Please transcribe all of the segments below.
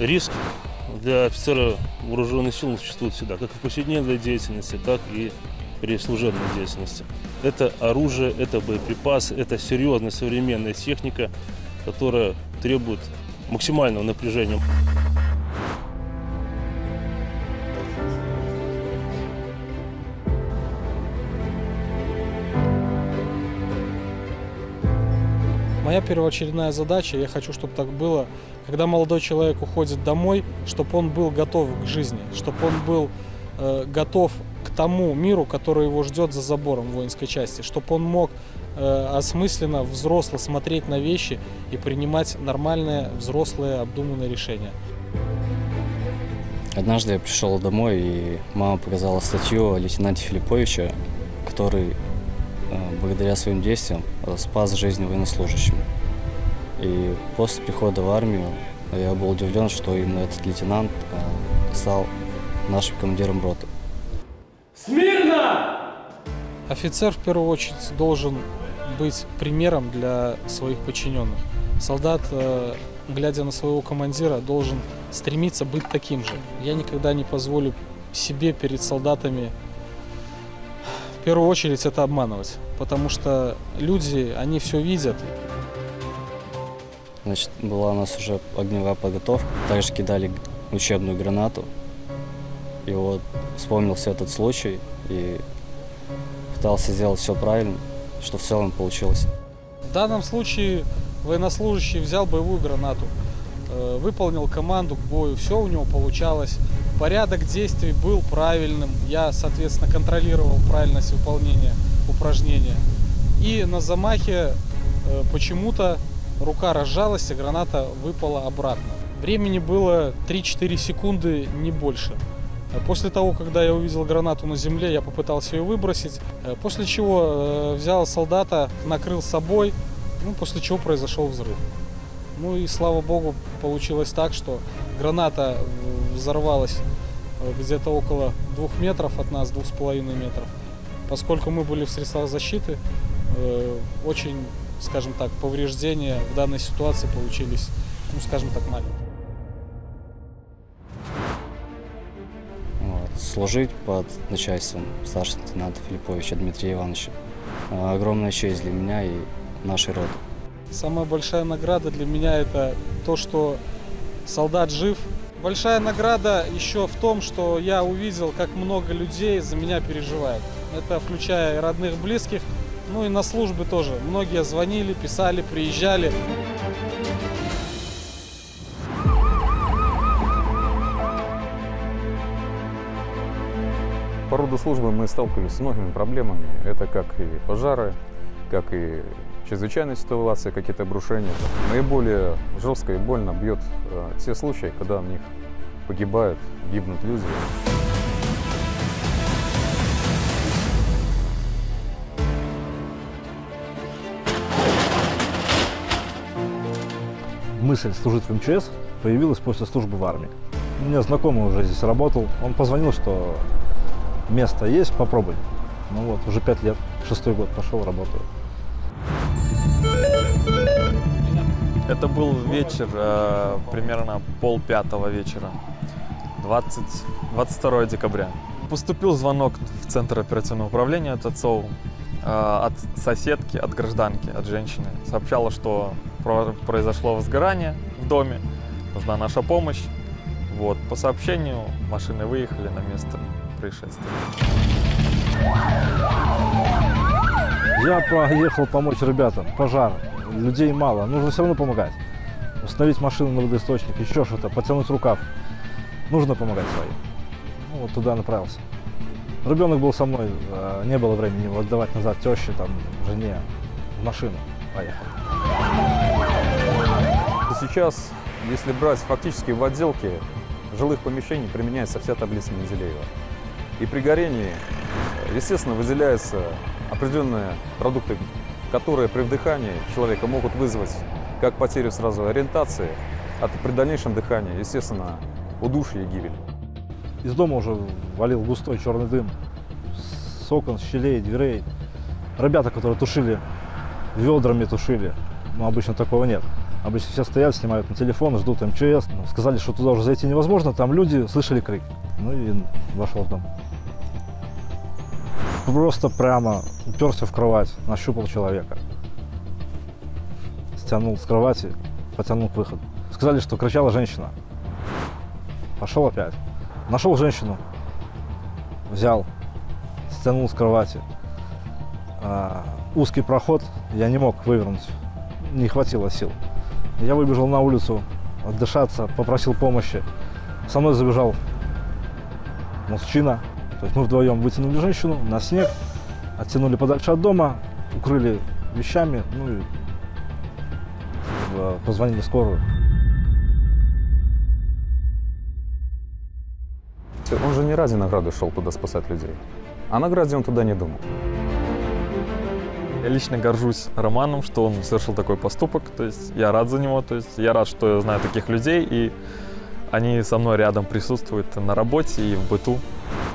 риск для офицера вооруженных сил существует всегда, как в повседневной деятельности, так и при служебной деятельности. Это оружие, это боеприпасы, это серьезная современная техника, которая требует максимального напряжения. Моя первоочередная задача, я хочу, чтобы так было, когда молодой человек уходит домой, чтобы он был готов к жизни, чтобы он был э, готов к тому миру, который его ждет за забором воинской части, чтобы он мог э, осмысленно, взросло смотреть на вещи и принимать нормальные, взрослые, обдуманные решения. Однажды я пришел домой, и мама показала статью о лейтенанте Филипповича, который благодаря своим действиям э, спас жизнь военнослужащим. И после прихода в армию я был удивлен, что именно этот лейтенант э, стал нашим командиром роты. Офицер в первую очередь должен быть примером для своих подчиненных. Солдат, э, глядя на своего командира, должен стремиться быть таким же. Я никогда не позволю себе перед солдатами в первую очередь это обманывать, потому что люди, они все видят. Значит, была у нас уже огневая подготовка. Также кидали учебную гранату. И вот вспомнился этот случай и пытался сделать все правильно, что в целом получилось. В данном случае военнослужащий взял боевую гранату, э, выполнил команду к бою, все у него получалось. Порядок действий был правильным, я, соответственно, контролировал правильность выполнения упражнения. И на замахе э, почему-то рука разжалась, и граната выпала обратно. Времени было 3-4 секунды, не больше. После того, когда я увидел гранату на земле, я попытался ее выбросить, э, после чего э, взял солдата, накрыл собой, ну, после чего произошел взрыв. Ну и слава богу, получилось так, что граната взорвалась э, где-то около двух метров от нас, двух с половиной метров. Поскольку мы были в средствах защиты, очень, скажем так, повреждения в данной ситуации получились, ну, скажем так, маленькие. Вот. Служить под начальством старшего лейтенанта Филипповича Дмитрия Ивановича. э, Огромная честь для меня и нашей роты. Самая большая награда для меня это то, что солдат жив. Большая награда еще в том, что я увидел, как много людей за меня переживает. Это включая и родных, близких, ну и на службе тоже. Многие звонили, писали, приезжали. По роду службы мы сталкивались с многими проблемами. Это как и пожары, как и чрезвычайные ситуации, какие-то обрушения. Наиболее жестко и больно бьет э, те случаи, когда в них погибают, гибнут люди. мысль служить в МЧС появилась после службы в армии. У меня знакомый уже здесь работал. Он позвонил, что место есть, попробуй. Ну вот, уже пять лет, шестой год пошел, работаю. Это был вечер, э, примерно пол пятого вечера, 20, 22 декабря. Поступил звонок в Центр оперативного управления от ОЦОУ э, от соседки, от гражданки, от женщины. Сообщала, что про- произошло возгорание в доме, нужна наша помощь. Вот, по сообщению машины выехали на место происшествия. Я поехал помочь ребятам. Пожар. Людей мало. Нужно все равно помогать. Установить машину на водоисточник, еще что-то, потянуть рукав. Нужно помогать своим. Ну, вот туда направился. Ребенок был со мной, э, не было времени его отдавать назад теще, там, жене, в машину. Поехал. Сейчас, если брать фактически в отделке жилых помещений, применяется вся таблица Менделеева. И при горении, э, естественно, выделяются определенные продукты, которые при вдыхании человека могут вызвать как потерю сразу ориентации, а при дальнейшем дыхании, естественно, удушье и гибель. Из дома уже валил густой черный дым. С окон, с щелей, дверей. Ребята, которые тушили, ведрами тушили. Но обычно такого нет. Обычно все стоят, снимают на телефон, ждут МЧС. Сказали, что туда уже зайти невозможно, там люди слышали крик. Ну и вошел в дом. Просто прямо уперся в кровать, нащупал человека. Стянул с кровати, потянул к выходу. Сказали, что кричала женщина. Пошел опять. Нашел женщину, взял, стянул с кровати. А, узкий проход, я не мог вывернуть, не хватило сил. Я выбежал на улицу отдышаться, попросил помощи. Со мной забежал мужчина. То есть мы вдвоем вытянули женщину на снег, оттянули подальше от дома, укрыли вещами, ну и э, позвонили в скорую. Он же не ради награды шел туда спасать людей. О награде он туда не думал. Я лично горжусь Романом, что он совершил такой поступок. То есть я рад за него, то есть я рад, что я знаю таких людей, и они со мной рядом присутствуют на работе и в быту.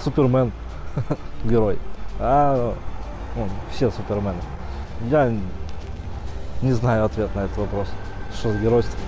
Супермен, герой. А он, все супермены. Я не знаю ответ на этот вопрос. Что с геройством.